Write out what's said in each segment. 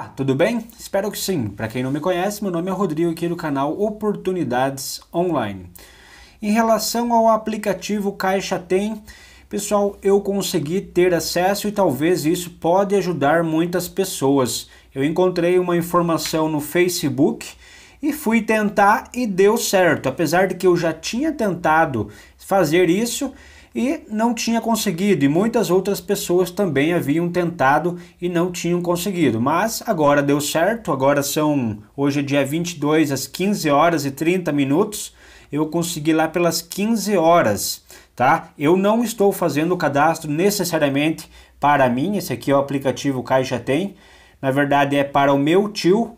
Ah, tudo bem? Espero que sim. Para quem não me conhece, meu nome é Rodrigo aqui do canal Oportunidades Online. Em relação ao aplicativo Caixa Tem, pessoal, eu consegui ter acesso e talvez isso pode ajudar muitas pessoas. Eu encontrei uma informação no Facebook e fui tentar e deu certo. Apesar de que eu já tinha tentado fazer isso, e não tinha conseguido, e muitas outras pessoas também haviam tentado e não tinham conseguido. Mas agora deu certo, agora são hoje é dia 22 às 15 horas e 30 minutos. Eu consegui lá pelas 15 horas, tá? Eu não estou fazendo o cadastro necessariamente para mim, esse aqui é o aplicativo Caixa Tem. Na verdade é para o meu tio.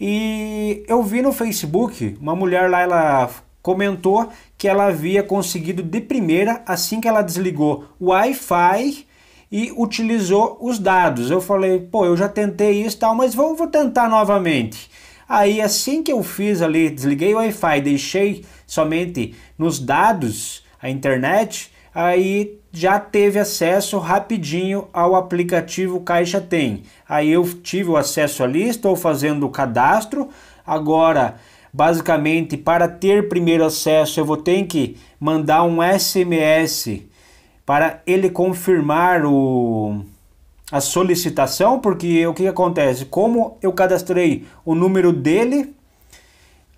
E eu vi no Facebook uma mulher lá, ela comentou que ela havia conseguido de primeira assim que ela desligou o Wi-Fi e utilizou os dados. Eu falei, pô, eu já tentei isso tal, mas vou, vou tentar novamente. Aí assim que eu fiz ali, desliguei o Wi-Fi, deixei somente nos dados a internet, aí já teve acesso rapidinho ao aplicativo Caixa Tem. Aí eu tive o acesso ali, estou fazendo o cadastro. Agora Basicamente, para ter primeiro acesso, eu vou ter que mandar um SMS para ele confirmar o, a solicitação, porque o que acontece? Como eu cadastrei o número dele,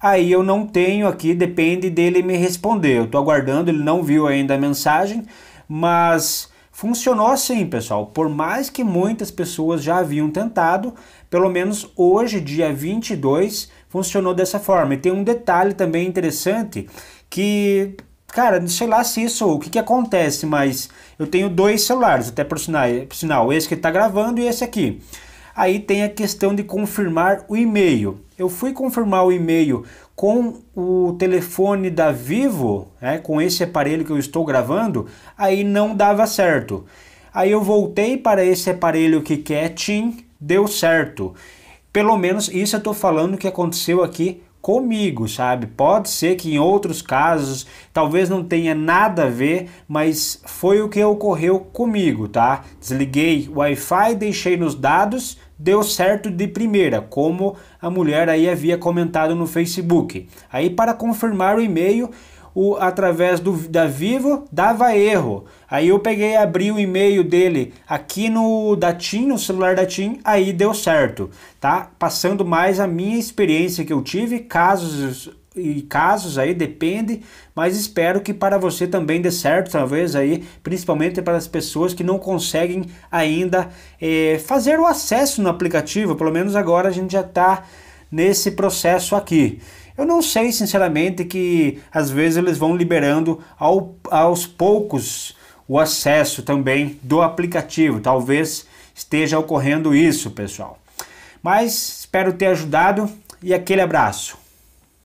aí eu não tenho aqui, depende dele me responder. Eu estou aguardando, ele não viu ainda a mensagem, mas funcionou assim, pessoal. Por mais que muitas pessoas já haviam tentado, pelo menos hoje, dia 22, funcionou dessa forma. E tem um detalhe também interessante que, cara, sei lá se isso, o que, que acontece, mas eu tenho dois celulares, até por sinal, por sinal esse que está gravando e esse aqui. Aí tem a questão de confirmar o e-mail. Eu fui confirmar o e-mail com o telefone da Vivo, né, com esse aparelho que eu estou gravando, aí não dava certo. Aí eu voltei para esse aparelho que é TIM, deu certo. Pelo menos isso eu estou falando que aconteceu aqui comigo, sabe? Pode ser que em outros casos talvez não tenha nada a ver, mas foi o que ocorreu comigo, tá? Desliguei o Wi-Fi, deixei nos dados, deu certo de primeira, como a mulher aí havia comentado no Facebook. Aí para confirmar o e-mail, o, através do, da Vivo dava erro. Aí eu peguei abri o e-mail dele aqui no da TIM, no celular da TIM, aí deu certo, tá? Passando mais a minha experiência que eu tive, casos e casos aí depende, mas espero que para você também dê certo, talvez aí, principalmente para as pessoas que não conseguem ainda é, fazer o acesso no aplicativo. Pelo menos agora a gente já está nesse processo aqui. Eu não sei, sinceramente, que às vezes eles vão liberando ao, aos poucos o acesso também do aplicativo. Talvez esteja ocorrendo isso, pessoal. Mas espero ter ajudado e aquele abraço.